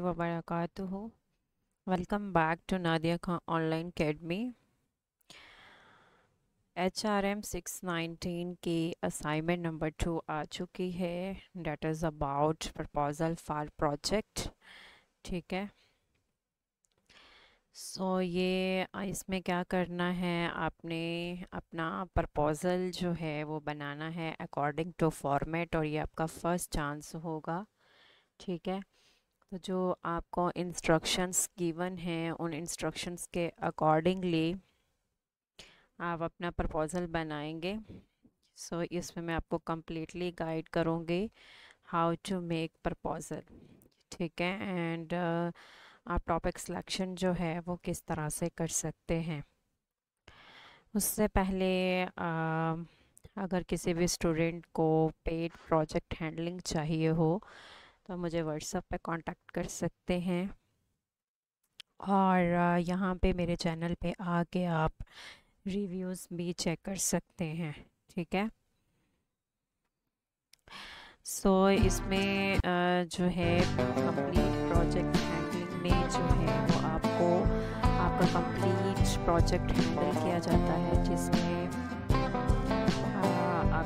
वबरकातुहू welcome back to Nadia Khan online academy H R M six nineteen की assignment number two आ चुकी है। Date is about proposal for project ठीक है? सो so, ये इसमें क्या करना है? आपने अपना प्रपोज़ल जो है वो बनाना है अकॉर्डिंग टू फॉर्मेट और ये आपका फ़र्स्ट चांस होगा। ठीक है? तो जो आपको इंस्ट्रक्शंस गिवन हैं उन इंस्ट्रक्शंस के अकॉर्डिंगली आप अपना प्रपोज़ल बनाएँगे। सो so, इसमें मैं आपको कम्प्लीटली गाइड करूँगी हाउ टू मेक प्रपोज़ल ठीक है? एंड uh, आप टॉपिक सिलेक्शन जो है वो किस तरह से कर सकते हैं। उससे पहले uh, अगर किसी भी स्टूडेंट को पेड प्रोजेक्ट हैंडलिंग चाहिए हो तो मुझे व्हाट्सअप पे कांटेक्ट कर सकते हैं। और यहाँ पे मेरे चैनल पे आके आप रिव्यूज़ भी चेक कर सकते हैं ठीक है? सो so, इसमें जो है कंप्लीट प्रोजेक्ट हैंडलिंग में जो है वो आपको आपका कंप्लीट प्रोजेक्ट हैंडल किया जाता है जिसमें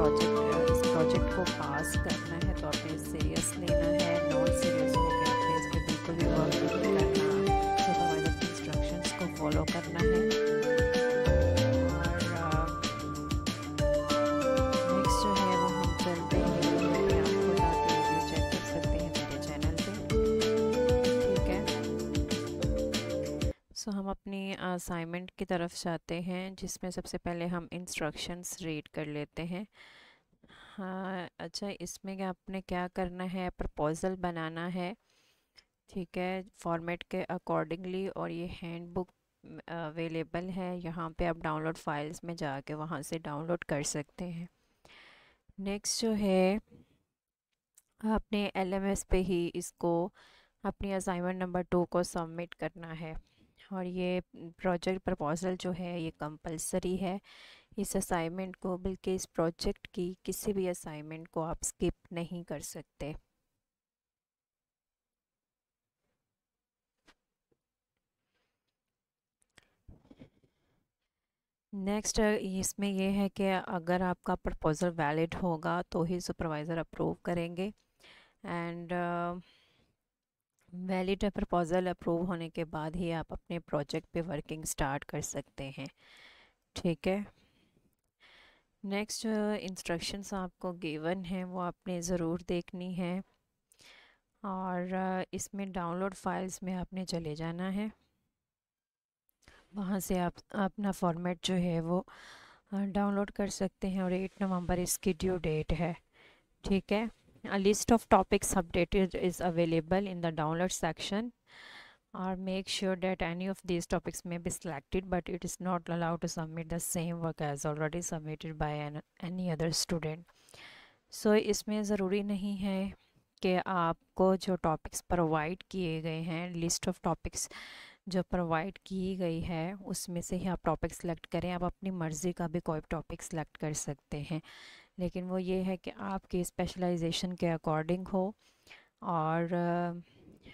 प्रोजेक्ट इस प्रोजेक्ट को पास करना है तो आपने सीरियस अपनी असाइनमेंट की तरफ़ जाते हैं, जिसमें सबसे पहले हम इंस्ट्रक्शंस रीड कर लेते हैं। हाँ अच्छा इसमें क्या आपने क्या करना है? प्रपोज़ल बनाना है, ठीक है फॉर्मेट के अकॉर्डिंगली और ये हैंड बुक अवेलेबल है। यहाँ पे आप डाउनलोड फाइल्स में जाके वहाँ से डाउनलोड कर सकते हैं। नेक्स्ट जो है, आपने एलएमएस पे ही इसको, अपनी असाइनमेंट नंबर टू को सबमिट करना है। और ये प्रोजेक्ट प्रपोज़ल जो है, ये कंपलसरी है। इस असाइनमेंट को, बल्कि इस प्रोजेक्ट की किसी भी असाइनमेंट को आप स्किप नहीं कर सकते। नेक्स्ट, इसमें यह है कि अगर आपका प्रपोज़ल वैलिड होगा तो ही सुपरवाइज़र अप्रूव करेंगे। एंड वैलिड प्रपोज़ल अप्रूव होने के बाद ही आप अपने प्रोजेक्ट पे वर्किंग स्टार्ट कर सकते हैं। ठीक है? नेक्स्ट इंस्ट्रक्शंस आपको गिवन हैं, वो आपने ज़रूर देखनी है। और इसमें डाउनलोड फाइल्स में आपने चले जाना है। वहाँ से आप, अपना फॉर्मेट जो है वो डाउनलोड कर सकते हैं और एट नवंबर इसकी ड्यू डेट है। ठीक है? A list of topics updated is available in the download section or make sure that any of these topics may be selected but it is not allowed to submit the same work as already submitted by an, any other student so इसमें ज़रूरी नहीं है कि आपको जो topics provide किए गए हैं लिस्ट ऑफ़ टॉपिक्स जो प्रोवाइड की गई है उसमें से ही आप टॉपिक सेलेक्ट करें आप अपनी मर्ज़ी का भी कोई टॉपिक सेलेक्ट कर सकते हैं लेकिन वो ये है कि आपके स्पेशलाइजेशन के अकॉर्डिंग हो और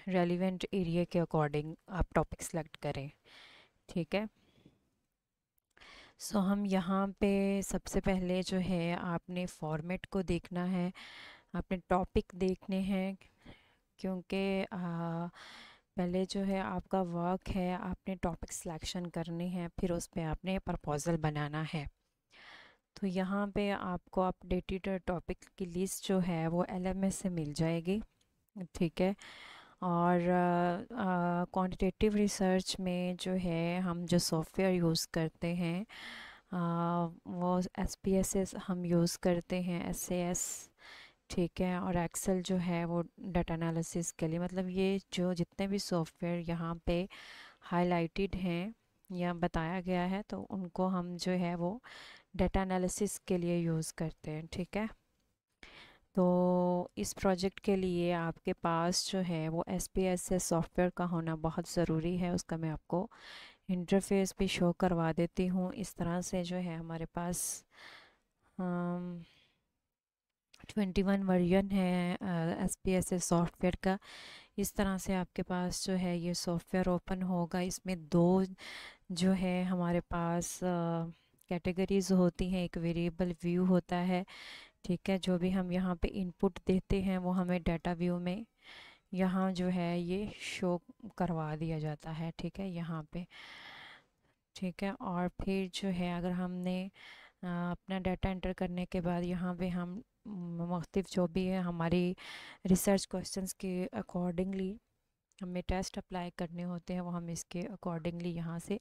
रेलिवेंट uh, एरिया के अकॉर्डिंग आप टॉपिक सेलेक्ट करें ठीक है? सो so, हम यहाँ पे सबसे पहले जो है आपने फॉर्मेट को देखना है आपने टॉपिक देखने हैं क्योंकि पहले जो है आपका वर्क है आपने टॉपिक सिलेक्शन करने हैं फिर उस पर आपने प्रपोज़ल बनाना है। यहाँ पे आपको अपडेटेड टॉपिक की लिस्ट जो है वो एलएमएस से मिल जाएगी ठीक है? और क्वांटिटेटिव रिसर्च में जो है हम जो सॉफ्टवेयर यूज़ करते हैं uh, वो एस पी एस एस हम यूज़ करते हैं एस ए एस ठीक है? और एक्सेल जो है वो डाटा एनालिसिस के लिए मतलब ये जो जितने भी सॉफ्टवेयर यहाँ पे हाईलाइटेड हैं या बताया गया है तो उनको हम जो है वो डाटा एनालिसिस के लिए यूज़ करते हैं, ठीक है? तो इस प्रोजेक्ट के लिए आपके पास जो है वो S P S S software का होना बहुत ज़रूरी है, उसका मैं आपको इंटरफेस भी शो करवा देती हूँ। इस तरह से जो है हमारे पास ट्वेंटी वन वर्जन है S P S S software का। इस तरह से आपके पास जो है ये सॉफ्टवेयर ओपन होगा। इसमें दो जो है हमारे पास कैटेगरीज होती हैं, एक वेरिएबल व्यू होता है, ठीक है, जो भी हम यहाँ पे इनपुट देते हैं, वो हमें डाटा व्यू में यहाँ जो है ये शो करवा दिया जाता है, ठीक है, यहाँ पे, ठीक है, और फिर जो है अगर हमने अपना डाटा एंटर करने के बाद यहाँ पे हम मुख्तफ जो भी है, हमारी रिसर्च क्वेश्चंस के अकॉर्डिंगली हमें टेस्ट अप्लाई करने होते हैं, वो हम इसके अकॉर्डिंगली यहाँ से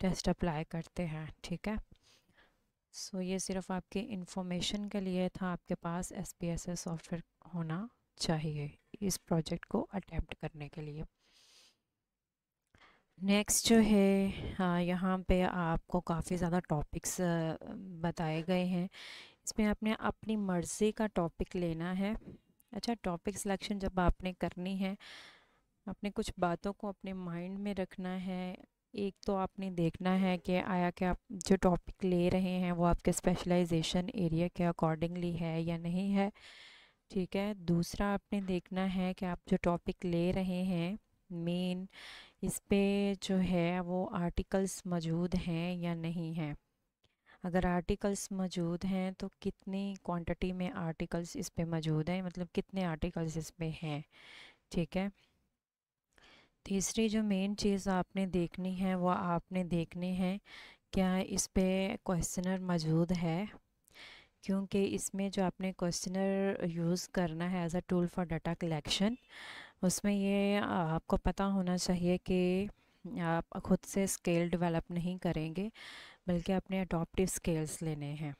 टेस्ट अप्लाई करते हैं, ठीक है। सो so, ये सिर्फ़ आपके इंफॉर्मेशन के लिए था आपके पास S P S S software होना चाहिए इस प्रोजेक्ट को अटैम्प्ट करने के लिए। नेक्स्ट जो है यहाँ पे आपको काफ़ी ज़्यादा टॉपिक्स बताए गए हैं। इसमें आपने अपनी मर्ज़ी का टॉपिक लेना है। अच्छा टॉपिक सिलेक्शन जब आपने करनी है अपने कुछ बातों को अपने माइंड में रखना है एक तो आपने देखना है कि आया कि आप जो टॉपिक ले रहे हैं, वो आपके स्पेशलाइजेशन एरिया के अकॉर्डिंगली है या नहीं है, ठीक है? दूसरा आपने देखना है कि आप जो टॉपिक ले रहे हैं मेन इस पे जो है, वो आर्टिकल्स मौजूद हैं या नहीं हैं? अगर आर्टिकल्स मौजूद हैं तो कितनी क्वांटिटी में आर्टिकल्स इस पे मौजूद हैं? मतलब कितने आर्टिकल्स इस पे हैं? ठीक है? तीसरी जो मेन चीज़ आपने देखनी है वो आपने देखनी है क्या इस पे क्वेश्चनर मौजूद है? क्योंकि इसमें जो आपने क्वेश्चनर यूज़ करना है as a tool for data collection उसमें ये आपको पता होना चाहिए कि आप खुद से स्केल डेवलप नहीं करेंगे बल्कि अपने अडोप्टिव स्केल्स लेने हैं।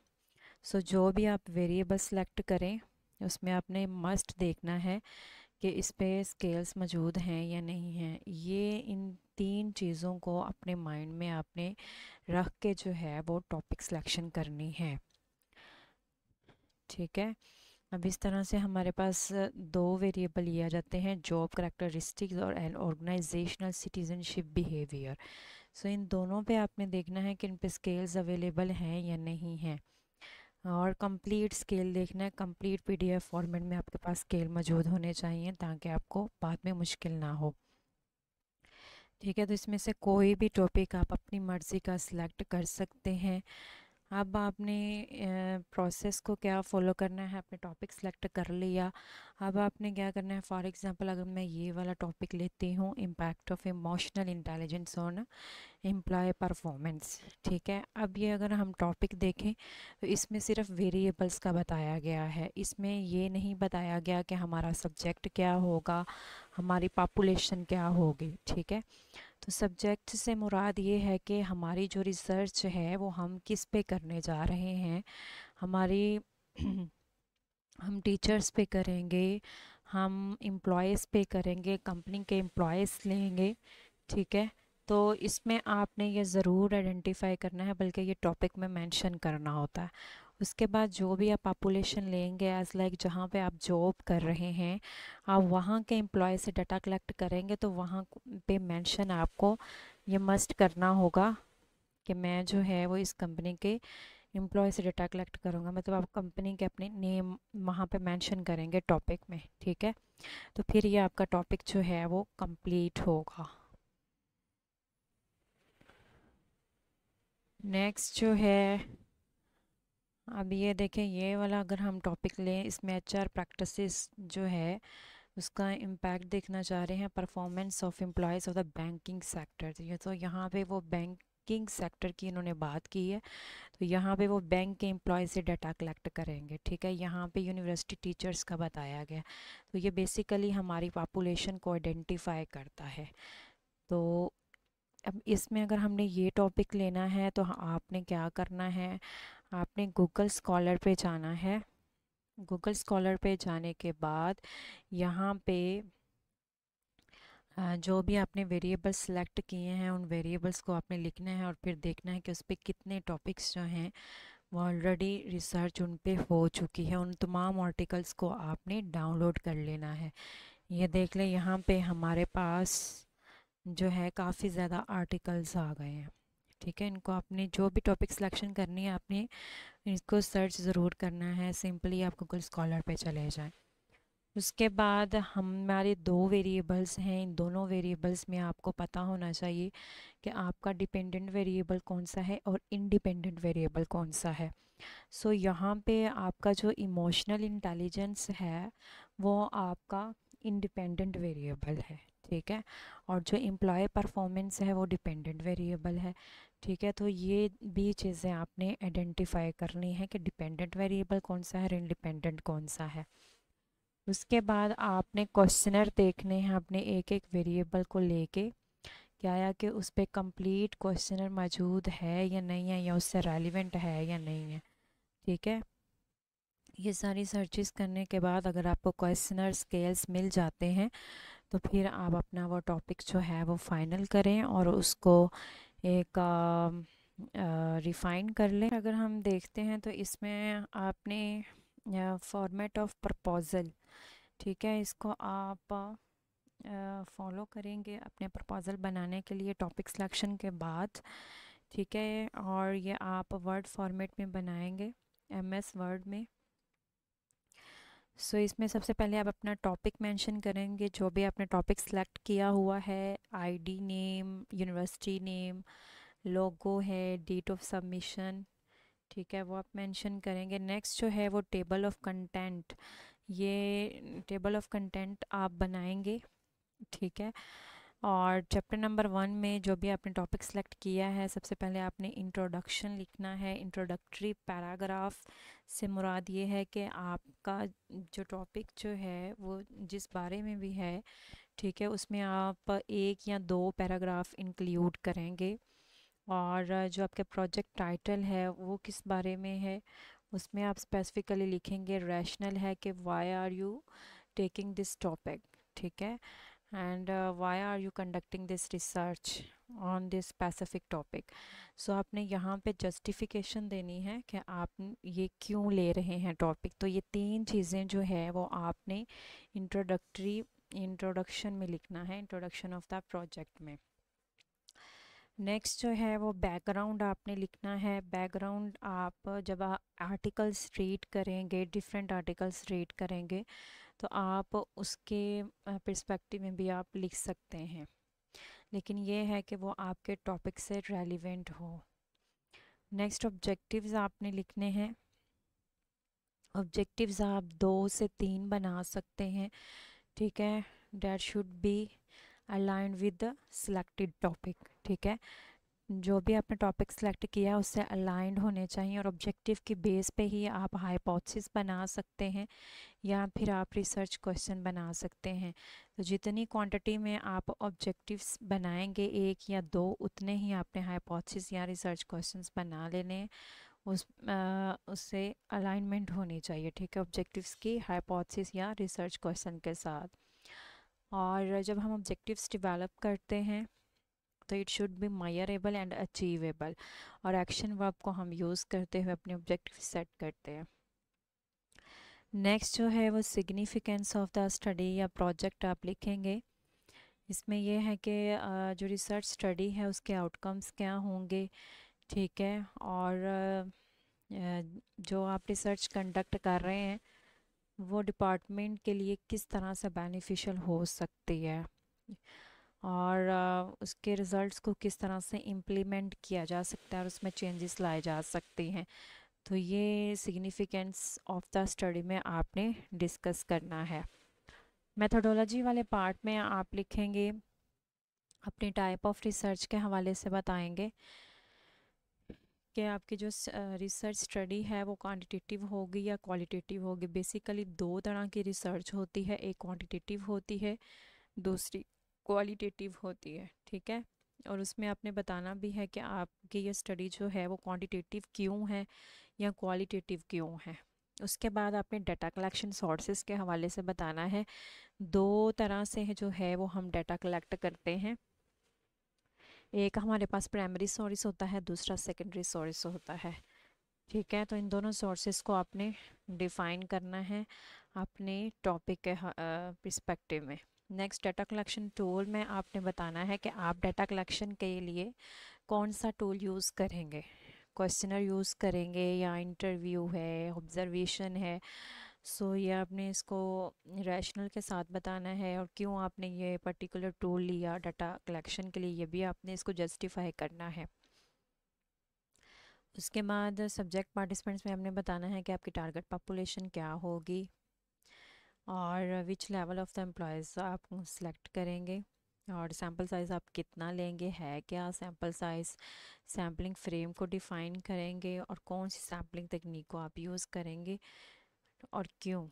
सो so, जो भी आप वेरिएबल सेलेक्ट करें उसमें आपने मस्ट देखना है कि इस पे स्केल्स मौजूद हैं या नहीं हैं, ये इन तीन चीज़ों को अपने माइंड में आपने रख के जो है वो टॉपिक सिलेक्शन करनी है। ठीक है? अब इस तरह से हमारे पास दो वेरिएबल लिया जाते हैं जॉब करेक्टरिस्टिक्स और an organizational citizenship behaviour so इन दोनों पे आपने देखना है कि इन पे स्केल्स अवेलेबल हैं या नहीं हैं। और कंप्लीट स्केल देखना है। कंप्लीट पीडीएफ फॉर्मेट में आपके पास स्केल मौजूद होने चाहिए ताकि आपको बाद में मुश्किल ना हो। ठीक है तो इसमें से कोई भी टॉपिक आप अपनी मर्ज़ी का सिलेक्ट कर सकते हैं। अब आपने प्रोसेस को क्या फॉलो करना है? आपने टॉपिक सेलेक्ट कर लिया। अब आपने क्या करना है? फॉर एग्जांपल अगर मैं ये वाला टॉपिक लेती हूँ impact of emotional intelligence on employee performance ठीक है? अब ये अगर हम टॉपिक देखें तो इसमें सिर्फ़ वेरिएबल्स का बताया गया है। इसमें ये नहीं बताया गया कि हमारा सब्जेक्ट क्या होगा, हमारी पॉपुलेशन क्या होगी, ठीक है? तो सब्जेक्ट से मुराद ये है कि हमारी जो रिसर्च है, वो हम किस पे करने जा रहे हैं। हमारी हम टीचर्स पे करेंगे, हम एम्प्लॉयज़ पे करेंगे, कंपनी के एम्प्लॉयज़ लेंगे, ठीक है? तो इसमें आपने ये ज़रूर आइडेंटिफाई करना है, बल्कि ये टॉपिक में मेंशन करना होता है। उसके बाद जो भी आप पॉपुलेशन लेंगे एज़ लाइक जहाँ पे आप जॉब कर रहे हैं, आप वहाँ के एम्प्लॉय से डाटा कलेक्ट करेंगे तो वहाँ पे मेंशन आपको ये मस्ट करना होगा कि मैं जो है वो इस कंपनी के एम्प्लॉय से डाटा कलेक्ट करूँगा। मतलब आप कंपनी के अपने नेम वहाँ पे मेंशन करेंगे टॉपिक में, ठीक है? तो फिर ये आपका टॉपिक जो है वो कंप्लीट होगा। नेक्स्ट जो है अब ये देखें, ये वाला अगर हम टॉपिक लें, इसमें एच आर प्रैक्टिस जो है, उसका इम्पैक्ट देखना चाह रहे हैं performance of employees of the banking sector ये तो यहाँ पे वो बैंकिंग सेक्टर की इन्होंने बात की है तो यहाँ पे वो बैंक के एम्प्लॉय से डाटा कलेक्ट करेंगे, ठीक है? यहाँ पे यूनिवर्सिटी टीचर्स का बताया गया तो ये बेसिकली हमारी पॉपुलेशन को आइडेंटिफाई करता है। तो अब इसमें अगर हमने ये टॉपिक लेना है तो आपने क्या करना है? आपने गूगल स्कॉलर पे जाना है। गूगल स्कॉलर पे जाने के बाद यहाँ पे जो भी आपने वेरिएबल्स सेलेक्ट किए हैं, उन वेरिएबल्स को आपने लिखना है और फिर देखना है कि उस पर कितने टॉपिक्स जो हैं, वो ऑलरेडी रिसर्च उन पर हो चुकी है। उन तमाम आर्टिकल्स को आपने डाउनलोड कर लेना है। ये देख लें, यहाँ पे हमारे पास जो है काफ़ी ज़्यादा आर्टिकल्स आ गए हैं। ठीक है इनको आपने जो भी टॉपिक सिलेक्शन करनी है आपने इसको सर्च ज़रूर करना है सिंपली आप गूगल स्कॉलर पे चले जाएँ। उसके बाद हमारे दो वेरिएबल्स हैं इन दोनों वेरिएबल्स में आपको पता होना चाहिए कि आपका डिपेंडेंट वेरिएबल कौन सा है और इंडिपेंडेंट वेरिएबल कौन सा है। सो so, यहाँ पे आपका जो इमोशनल इंटेलिजेंस है वो आपका इंडिपेंडेंट वेरिएबल है। ठीक है? और जो एम्प्लॉय परफॉर्मेंस है वो डिपेंडेंट वेरिएबल है, ठीक है? तो ये भी चीज़ें आपने आइडेंटिफाई करनी है कि डिपेंडेंट वेरिएबल कौन सा है और इंडिपेंडेंट कौन सा है। उसके बाद आपने क्वेश्चनर देखने हैं अपने एक एक वेरिएबल को लेके, क्या या कि उस पर कंप्लीट क्वेश्चनर मौजूद है या नहीं है या उससे रेलिवेंट है या नहीं है, ठीक है? ये सारी सर्चेस करने के बाद अगर आपको क्वेश्चनर स्केल्स मिल जाते हैं तो फिर आप अपना वो टॉपिक जो है वो फाइनल करें और उसको एक रिफ़ाइन कर लें। अगर हम देखते हैं तो इसमें आपने फॉर्मेट ऑफ़ प्रपोज़ल ठीक है? इसको आप फॉलो करेंगे अपने प्रपोज़ल बनाने के लिए टॉपिक सिलेक्शन के बाद, ठीक है? और ये आप वर्ड फॉर्मेट में बनाएँगे एम एस वर्ड में। सो so, इसमें सबसे पहले आप अपना टॉपिक मेंशन करेंगे जो भी आपने टॉपिक सेलेक्ट किया हुआ है ID name university name logo है डेट ऑफ़ सबमिशन ठीक है वो आप मेंशन करेंगे। नेक्स्ट जो है वो टेबल ऑफ़ कंटेंट ये टेबल ऑफ़ कंटेंट आप बनाएँगे ठीक है। और चैप्टर नंबर वन में जो भी आपने टॉपिक सेलेक्ट किया है, सबसे पहले आपने इंट्रोडक्शन लिखना है इंट्रोडक्टरी पैराग्राफ से मुराद ये है कि आपका जो टॉपिक जो है, वो जिस बारे में भी है, ठीक है, उसमें आप एक या दो पैराग्राफ इंक्लूड करेंगे। और जो आपके प्रोजेक्ट टाइटल है, वो किस बारे में है, उसमें आप स्पेसिफिकली लिखेंगे रैशनल है कि why are you taking this topic ठीक है? And why are you conducting this research on this specific topic so आपने यहाँ पे जस्टिफिकेशन देनी है कि आप ये क्यों ले रहे हैं टॉपिक तो ये तीन चीज़ें जो है, वो आपने इंट्रोडक्टरी इंट्रोडक्शन में लिखना है इंट्रोडक्शन ऑफ़ द प्रोजेक्ट में। नेक्स्ट जो है, वो बैकग्राउंड आपने लिखना है। बैकग्राउंड आप जब आर्टिकल्स रीड करेंगे डिफरेंट आर्टिकल्स रीड करेंगे तो आप उसके पर्सपेक्टिव में भी आप लिख सकते हैं। लेकिन ये है कि वो आपके टॉपिक से रेलिवेंट हो। नेक्स्ट ऑब्जेक्टिव्स आपने लिखने हैं। ऑब्जेक्टिव्स आप दो से तीन बना सकते हैं। ठीक है? That should be aligned with the selected topic ठीक है? जो भी आपने टॉपिक सेलेक्ट किया है उससे अलाइंड होने चाहिए और ऑब्जेक्टिव की बेस पे ही आप हाइपोथेसिस बना सकते हैं या फिर आप रिसर्च क्वेश्चन बना सकते हैं। तो जितनी क्वांटिटी में आप ऑब्जेक्टिव्स बनाएँगे एक या दो उतने ही आपने हाइपोथेसिस या रिसर्च क्वेश्चंस बना लेने उस आ, उससे अलाइनमेंट होनी चाहिए ठीक है? ऑब्जेक्टिव्स की हाइपोथेसिस या रिसर्च क्वेश्चन के साथ। और जब हम ऑब्जेक्टिव्स डेवलप करते हैं तो it should be measurable and achievable और एक्शन वर्ब को हम यूज़ करते हुए अपने ऑब्जेक्टिव सेट करते हैं। नेक्स्ट जो है वो सिग्निफिकेंस ऑफ़ द स्टडी या प्रोजेक्ट आप लिखेंगे। इसमें यह है कि जो रिसर्च स्टडी है, उसके आउटकम्स क्या होंगे, ठीक है? और जो आप रिसर्च कंडक्ट कर रहे हैं, वो डिपार्टमेंट के लिए किस तरह से बेनिफिशियल हो सकती है? और उसके रिज़ल्ट्स को किस तरह से इम्प्लीमेंट किया जा सकता है और उसमें चेंजेस लाए जा सकते हैं। तो ये सिग्निफिकेंस ऑफ़ द स्टडी में आपने डिस्कस करना है। मेथोडोलॉजी वाले पार्ट में आप लिखेंगे, अपनी टाइप ऑफ़ रिसर्च के हवाले से बताएँगे कि आपकी जो रिसर्च स्टडी है वो क्वांटिटेटिव होगी या क्वालिटेटिव होगी। बेसिकली दो तरह की रिसर्च होती है, एक क्वांटिटेटिव होती है, दूसरी क्वालिटेटिव होती है, ठीक है? और उसमें आपने बताना भी है कि आपकी ये स्टडी जो है वो क्वांटिटेटिव क्यों है या क्वालिटेटिव क्यों है? उसके बाद आपने डाटा कलेक्शन सोर्सेज के हवाले से बताना है। दो तरह से जो है वो हम डाटा कलेक्ट करते हैं। एक हमारे पास प्राइमरी सोर्स होता है, दूसरा सेकेंडरी सोर्स होता है, ठीक है? तो इन दोनों सोर्सेज को आपने डिफ़ाइन करना है अपने टॉपिक के परस्पेक्टिव में। नेक्स्ट डाटा कलेक्शन टूल में आपने बताना है कि आप डाटा कलेक्शन के लिए कौन सा टूल यूज़ करेंगे? क्वेश्चनर यूज़ करेंगे या इंटरव्यू है ऑब्ज़रवेशन है? सो so, ये आपने इसको रैशनल के साथ बताना है और क्यों आपने ये पर्टिकुलर टूल लिया डाटा कलेक्शन के लिए ये भी आपने इसको जस्टिफाई करना है। उसके बाद सब्जेक्ट पार्टिसिपेंट्स में आपने बताना है कि आपकी टारगेट पॉपुलेशन क्या होगी। और which level of the employees आप सेलेक्ट करेंगे? और सैंपल साइज़ आप कितना लेंगे? है क्या सैंपल साइज़ सैम्पलिंग फ्रेम को डिफ़ाइन करेंगे? और कौन सी सैम्पलिंग तकनीक को आप यूज़ करेंगे? और क्यों?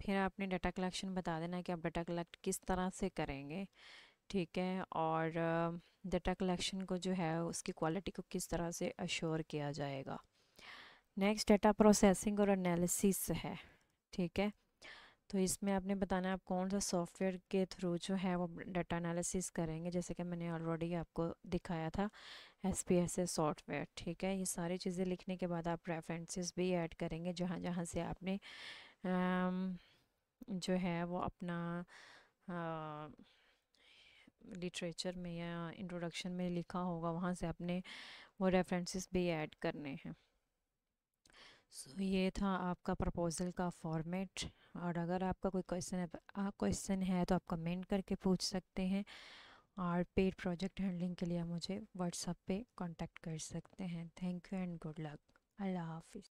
फिर आपने डाटा कलेक्शन बता देना कि आप डाटा कलेक्ट किस तरह से करेंगे, ठीक है? और डाटा कलेक्शन को जो है उसकी क्वालिटी को किस तरह से अश्योर किया जाएगा? नेक्स्ट डाटा प्रोसेसिंग और एनालिसिस है, ठीक है? तो इसमें आपने बताना है आप कौन सा सॉफ्टवेयर के थ्रू जो है वो डाटा एनालिसिस करेंगे जैसे कि मैंने ऑलरेडी आपको दिखाया था S P S S software ठीक है? ये सारी चीज़ें लिखने के बाद आप रेफरेंसेस भी ऐड करेंगे जहाँ जहाँ से आपने जो है वो अपना लिटरेचर में या इंट्रोडक्शन में लिखा होगा वहाँ से आपने वो रेफरेंसेस भी ऐड करने हैं। सो so, ये था आपका प्रपोज़ल का फॉर्मेट और अगर आपका कोई क्वेश्चन क्वेश्चन है तो आप कमेंट करके पूछ सकते हैं और पेड प्रोजेक्ट हैंडलिंग के लिए मुझे व्हाट्सअप पे कांटेक्ट कर सकते हैं। Thank you and good luck. अल्लाह हाफिज़।